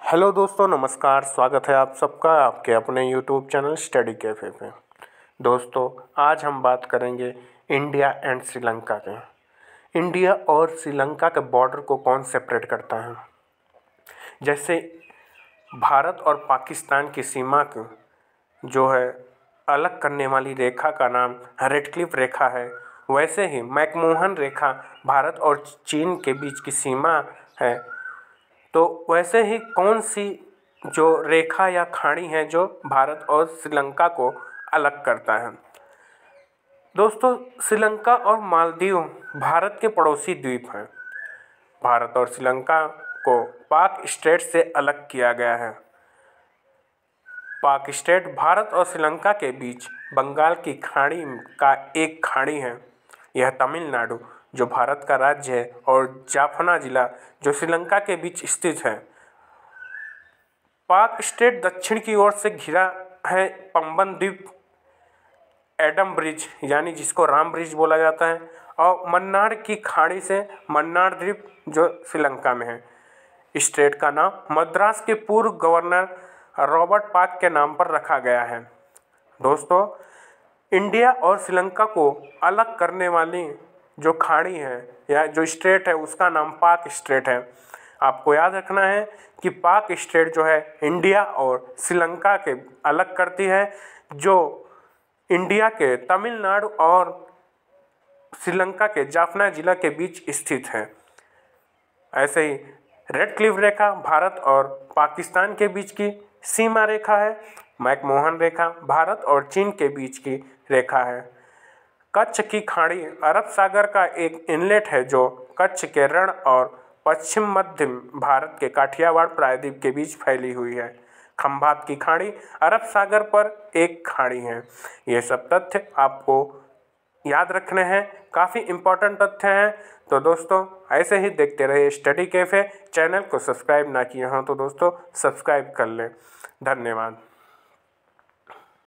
Hello दोस्तों, नमस्कार। स्वागत है आप सबका आपके अपने यूट्यूब चैनल स्टडी कैफ़े पे। दोस्तों, आज हम बात करेंगे इंडिया एंड श्रीलंका के। इंडिया और श्रीलंका के बॉर्डर को कौन सेपरेट करता है? जैसे भारत और पाकिस्तान की सीमा को जो है अलग करने वाली रेखा का नाम रेडक्लिफ रेखा है। वैसे ही मैकमोहन रेखा भारत और चीन के बीच की सीमा है। तो वैसे ही कौन सी जो रेखा या खाड़ी है जो भारत और श्रीलंका को अलग करता है? दोस्तों, श्रीलंका और मालदीव भारत के पड़ोसी द्वीप हैं। भारत और श्रीलंका को पाक स्टेट से अलग किया गया है। पाक स्टेट भारत और श्रीलंका के बीच बंगाल की खाड़ी का एक खाड़ी है, यह तमिलनाडु। जो भारत का राज्य है और जाफना जिला, जो श्रीलंका के बीच स्थित है। पाक स्टेट दक्षिण की ओर से घिरा है पंबन द्वीप, एडम ब्रिज, यानी जिसको राम ब्रिज बोला जाता है, और मन्नार की खाड़ी से मन्नार द्वीप, जो श्रीलंका में है। स्टेट का नाम मद्रास के पूर्व गवर्नर रॉबर्ट पाक के नाम पर रखा गया है। दोस्तों, इंडिया और श्रीलंका को अलग करने वाली जो खाड़ी है, या जो स्टेट है, उसका नाम पाक स्टेट है। आपको याद रखना है कि पाक स्टेट जो है, इंडिया और श्रीलंका के अलग करती है, जो इंडिया के तमिलनाडु और श्रीलंका के जाफना जिला के बीच स्थित है। ऐसे ही रेड क्लिफ रेखा भारत और पाकिस्तान के बीच की सीमा रेखा है, मैकमोहन रेखा भारत और चीन के बीच की रेखा है। कच्छ की खाड़ी अरब सागर का एक इनलेट है जो कच्छ के रण और पश्चिम मध्य भारत के काठियावाड़ प्रायद्वीप के बीच फैली हुई है। खम्भात की खाड़ी अरब सागर पर एक खाड़ी है। ये सब तथ्य आपको याद रखने हैं। काफ़ी इम्पोर्टेंट तथ्य हैं। तो दोस्तों, ऐसे ही देखते रहिए स्टडी कैफ़े चैनल को सब्सक्राइब ना किए हों तो दोस्तों सब्सक्राइब कर लें। धन्यवाद।